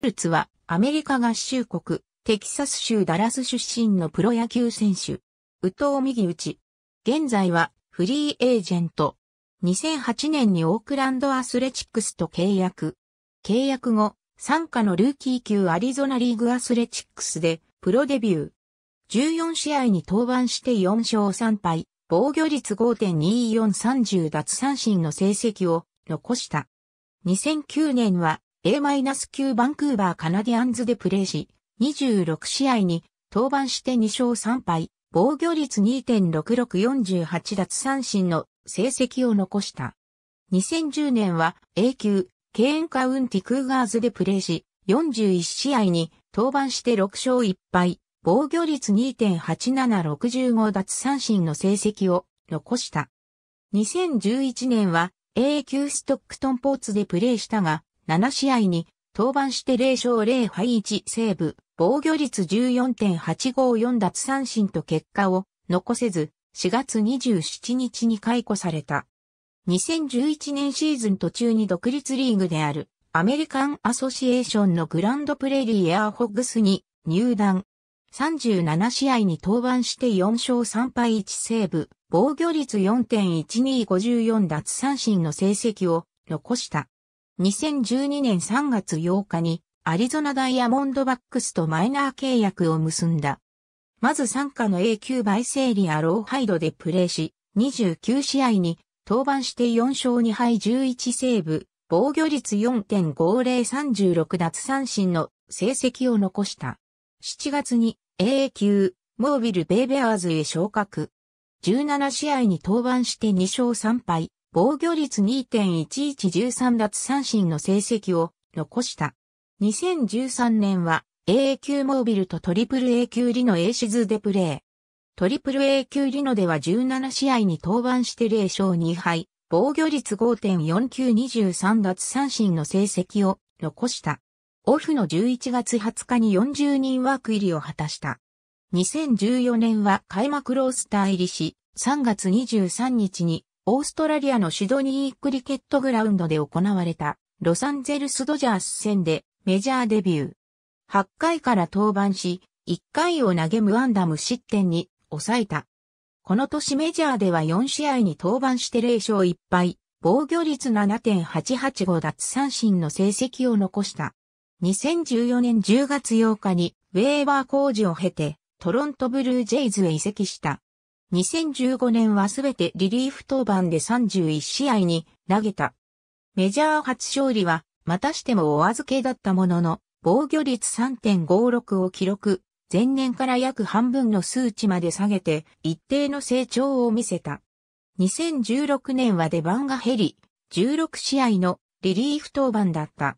ルツはアメリカ合衆国、テキサス州ダラス出身のプロ野球選手。宇藤右打ち。現在はフリーエージェント。2008年にオークランドアスレチックスと契約。契約後、参加のルーキー級アリゾナリーグアスレチックスでプロデビュー。14試合に登板して4勝3敗、防御率5.2430奪三振の成績を残した。2009年は A-9 バンクーバーカナディアンズでプレーし、26試合に登板して2勝3敗、防御率2.6648奪三振の成績を残した。2010年は A 級ケーンカウンティクーガーズでプレーし、41試合に登板して6勝1敗、防御率2.8765奪三振の成績を残した。2011年は A 級ストックトンポーツでプレーしたが、7試合に登板して0勝0敗1セーブ、防御率14.854奪三振と結果を残せず、4月27日に解雇された。2011年シーズン途中に独立リーグであるアメリカンアソシエーションのグランドプレリーエアーホッグスに入団。37試合に登板して4勝3敗1セーブ、防御率4.1254奪三振の成績を残した。2012年3月8日にアリゾナダイヤモンドバックスとマイナー契約を結んだ。まず参加の A 級バイセーリアローハイドでプレーし、29試合に登板して4勝2敗11セーブ、防御率4.5036奪三振の成績を残した。7月に A 級モービルベイベアーズへ昇格。17試合に登板して2勝3敗、防御率2.1113奪三振の成績を残した。2013年は A 級モービルとトリプル A 級リノ A シズでプレー。トリプル A 級リノでは17試合に登板して0勝2敗、防御率5.4923奪三振の成績を残した。オフの11月20日に40人枠入りを果たした。2014年は開幕ロースター入りし、3月23日にオーストラリアのシドニークリケットグラウンドで行われたロサンゼルスドジャース戦でメジャーデビュー。8回から登板し、1回を投げ無安打無失点に抑えた。この年メジャーでは4試合に登板して0勝1敗、防御率7.885奪三振の成績を残した。2014年10月8日にウェーバー工事を経てトロントブルージェイズへ移籍した。2015年はすべてリリーフ登板で31試合に投げた。メジャー初勝利はまたしてもお預けだったものの防御率3.56を記録。前年から約半分の数値まで下げて一定の成長を見せた。2016年は出番が減り、16試合のリリーフ登板だった。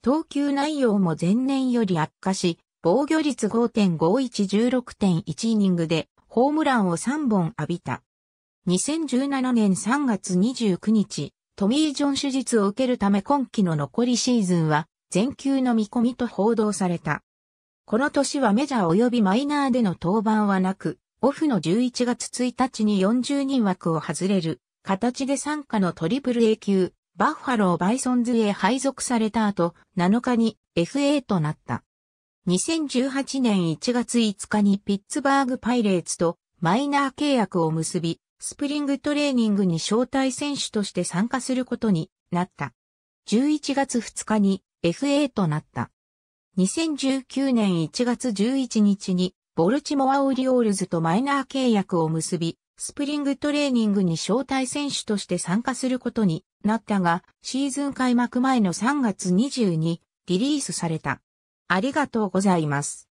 投球内容も前年より悪化し、防御率5.5116.1イニングでホームランを3本浴びた。2017年3月29日、トミー・ジョン手術を受けるため今季の残りシーズンは全球の見込みと報道された。この年はメジャー及びマイナーでの登板はなく、オフの11月1日に40人枠を外れる形で参加のトリプル A 級バッファローバイソンズへ配属された後、7日に FA となった。2018年1月5日にピッツバーグパイレーツとマイナー契約を結び、スプリングトレーニングに招待選手として参加することになった。11月2日に FA となった。2019年1月11日にボルチモアオリオールズとマイナー契約を結び、スプリングトレーニングに招待選手として参加することになったが、シーズン開幕前の3月20にリリースされた。ありがとうございます。